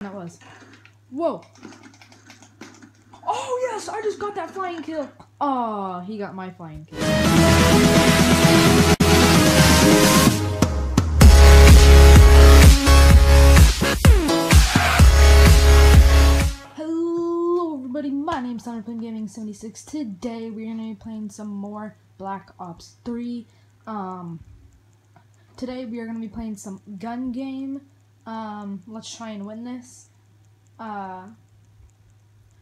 that was. Whoa. Oh, yes, I just got that flying kill. Oh, he got my flying kill. Hello, everybody. My name's ThunderFlame Gaming 76. Today, we're gonna be playing some more Black Ops 3. Um, today we are gonna be playing some gun game. Um, let's try and win this. Uh,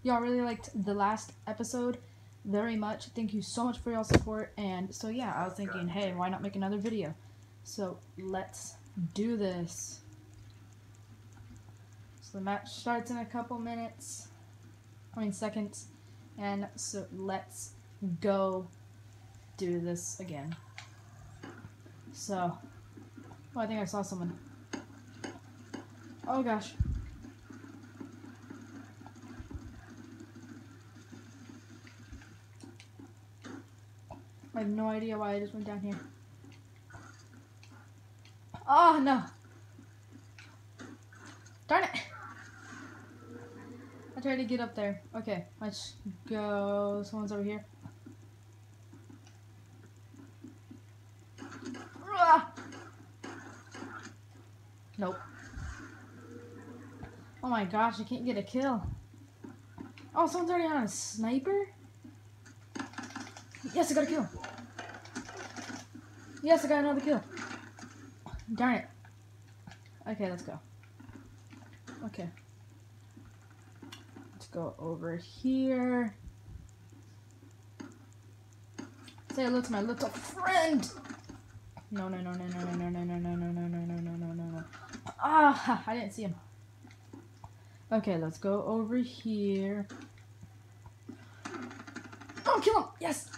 y'all really liked the last episode very much. Thank you so much for y'all support. And so yeah, I was thinking, hey, why not make another video? So let's do this. So the match starts in a couple minutes. I mean seconds. And so let's go do this again. So, oh, I think I saw someone. Oh gosh. I have no idea why I just went down here. Oh no! Darn it! I tried to get up there. Okay, let's go. Someone's over here. Nope. Oh my gosh, I can't get a kill. Oh, someone's already on a sniper? Yes, I got a kill. Yes, I got another kill. Darn it. Okay, let's go. Okay. Let's go over here. Say hello to my little friend. No, no, no, no, no, no, no, no, no, no, no, no, no, no, no, no, no. Ah, I didn't see him. Okay, let's go over here. Oh, kill him! Yes!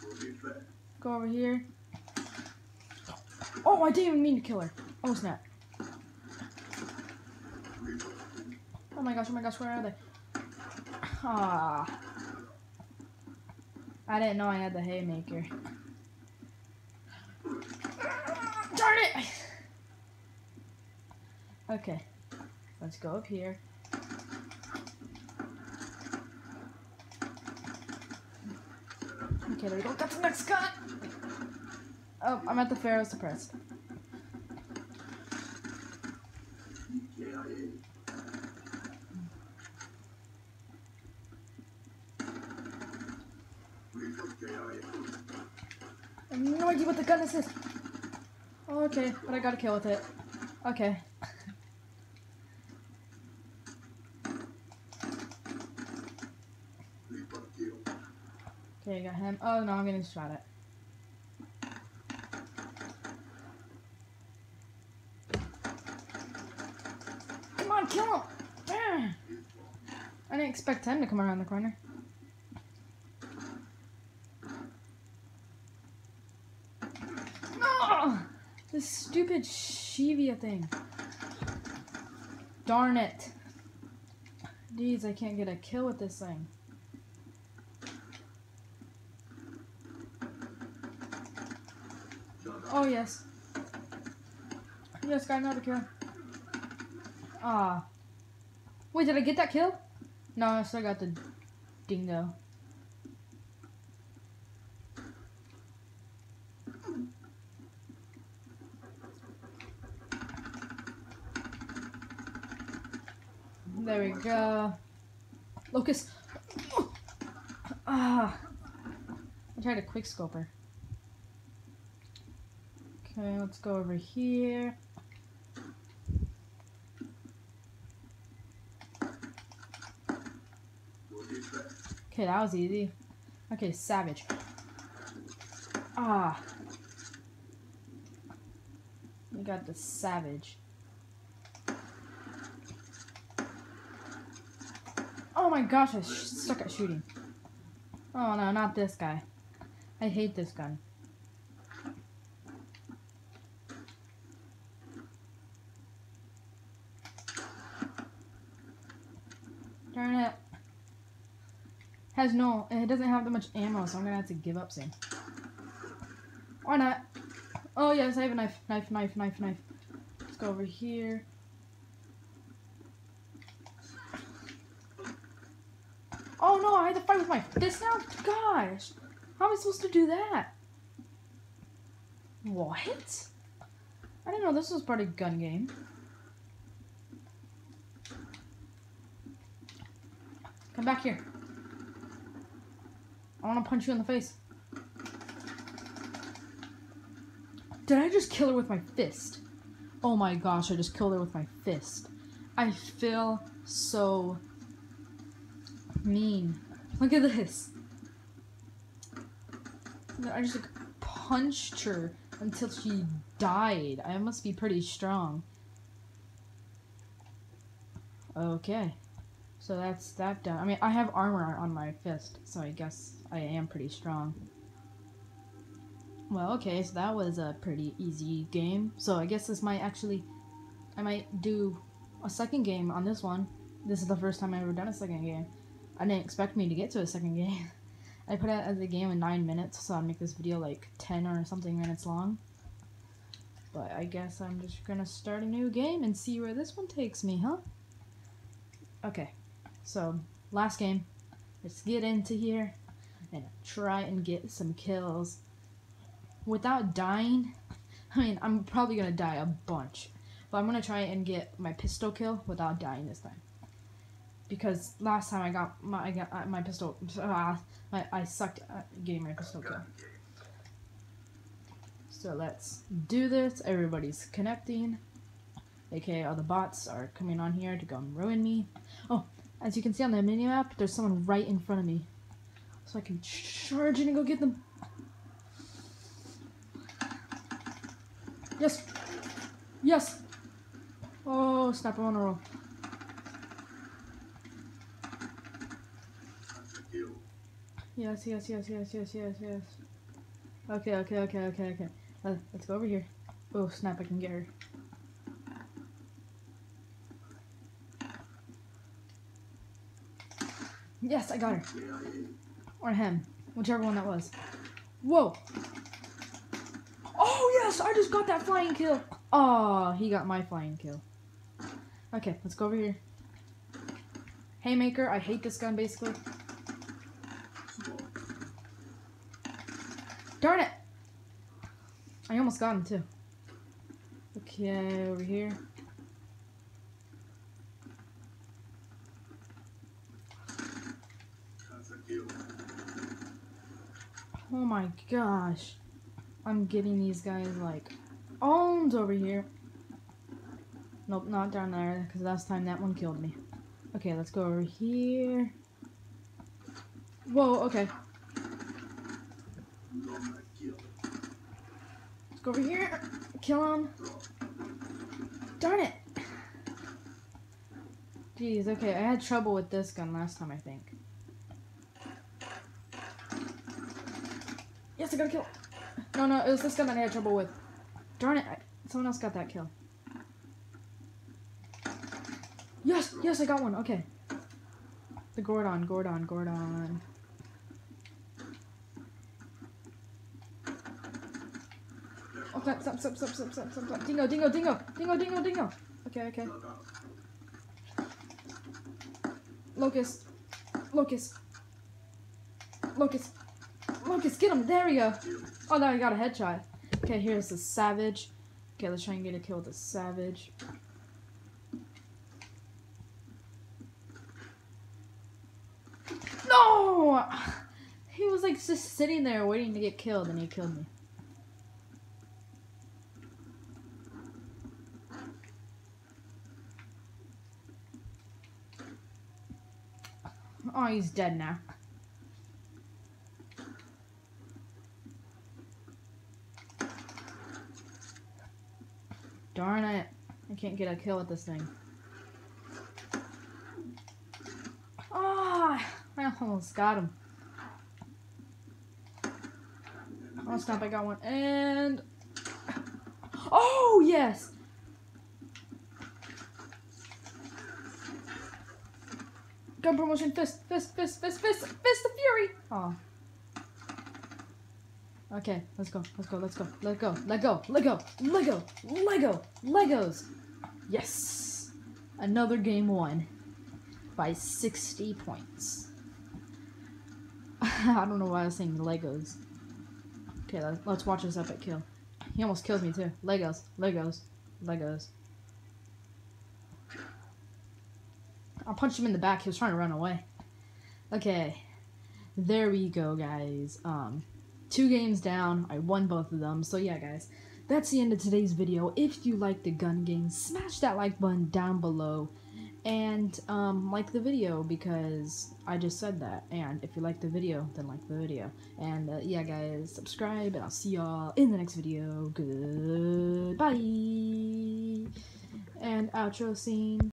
Go over here. Oh, I didn't even mean to kill her. Oh, snap. Oh my gosh, oh my gosh, where are they? Ah. I didn't know I had the haymaker. Darn it! Okay. Let's go up here. Okay, there we go. Next cut! Oh, I'm at the Pharo suppressed. I have no idea what the gun is. okay, but I got a kill with it. Okay. Okay, I got him. Oh no, I'm getting shot at. Come on, kill him! I didn't expect him to come around the corner. No! This stupid Shieva thing. Darn it. Jeez, I can't get a kill with this thing. Oh, yes. Yes, got another kill. Ah. Wait, did I get that kill? No, I still got the dingo. There we go. Locust. Ah. I tried a quick scoper. Okay, let's go over here. Okay, that was easy. Okay, savage. Ah. We got the savage. Oh my gosh, I stuck at shooting. Oh no, not this guy. I hate this gun. It. Has no, it doesn't have that much ammo, so I'm gonna have to give up soon. Or not. Oh yes, I have a knife, knife, knife, knife, knife. Let's go over here. Oh no, I had to fight with my fist now? Gosh. How am I supposed to do that? What? I didn't know this was part of gun game. Come back here. I want to punch you in the face. Did I just kill her with my fist? Oh my gosh, I just killed her with my fist. I feel so mean. Look at this. I just punched her until she died. I must be pretty strong. Okay. So that's that done. I mean, I have armor on my fist, so I guess I am pretty strong. Well, okay, so that was a pretty easy game. So I guess this might actually, I might do a second game on this one. This is the first time I've ever done a second game. I didn't expect me to get to a second game. I put out the game in 9 minutes, so I'll make this video like 10 or something minutes long. But I guess I'm just gonna start a new game and see where this one takes me, huh? Okay, so last game. Let's get into here and try and get some kills without dying. I mean, I'm probably gonna die a bunch, but I'm gonna try and get my pistol kill without dying this time because last time I got my I got uh, my pistol. Uh, my, I sucked at getting my pistol kill. So let's do this. Everybody's connecting. AKA all the bots are coming on here to go and ruin me. As you can see on the mini map, there's someone right in front of me. So I can charge in and go get them. Yes! Yes! Oh, snap, I'm on a roll. Yes, yes, yes, yes, yes, yes, yes. Okay, okay, okay, okay, okay. Uh, let's go over here. Oh, snap, I can get her. Yes, I got her. Or him. Whichever one that was. Whoa! Oh, yes! I just got that flying kill! Oh, he got my flying kill. Okay, let's go over here. Haymaker, I hate this gun, basically. Darn it! I almost got him too. Okay, over here. Oh my gosh. I'm getting these guys like owned over here. Nope, not down there, because last time that one killed me. Okay, let's go over here. Whoa, okay. Let's go over here. Kill him. Darn it. Jeez, okay, I had trouble with this gun last time, I think. Yes, I got a kill. No, no, it was this gun that I had trouble with. Darn it, I, someone else got that kill. Yes, yes, I got one. Okay. The Gorgon, Gorgon, Gorgon. Oh, stop, stop, stop, stop, stop, stop, stop. Dingo, dingo, dingo, dingo, dingo, dingo. Okay, okay. Locust. Locust. Locust. Locust, get him. There we go. Oh, now I got a headshot. Okay, here's the savage. Okay, let's try and get a kill with the savage. No! He was like just sitting there waiting to get killed and he killed me. Oh, he's dead now. Darn it. I can't get a kill with this thing. Ah, oh, I almost got him. Oh snap, I got one. And... Oh, yes! Gun promotion, fist, fist, fist, fist, fist, fist of fury! Oh. Okay, let's go, let's go, let's go, let go, let go, let go, Lego, Lego, Legos! Yes! Another game won by 60 points. I don't know why I was saying Legos. Okay, let, let's watch this epic kill. He almost kills me too. Legos, Legos, Legos. I punched him in the back. He was trying to run away. Okay, there we go, guys. Um, two games down. I won both of them. So yeah, guys, that's the end of today's video. If you like the gun game, smash that like button down below and um, like the video because I just said that. And if you like the video, then like the video. And uh, yeah, guys, subscribe, and I'll see y'all in the next video. Goodbye. And outro scene.